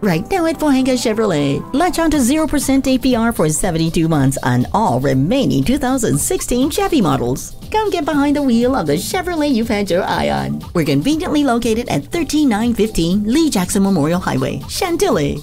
Right now at Pohanka Chevrolet, latch on to 0% APR for 72 months on all remaining 2016 Chevy models. Come get behind the wheel of the Chevrolet you've had your eye on. We're conveniently located at 13915 Lee Jackson Memorial Highway, Chantilly.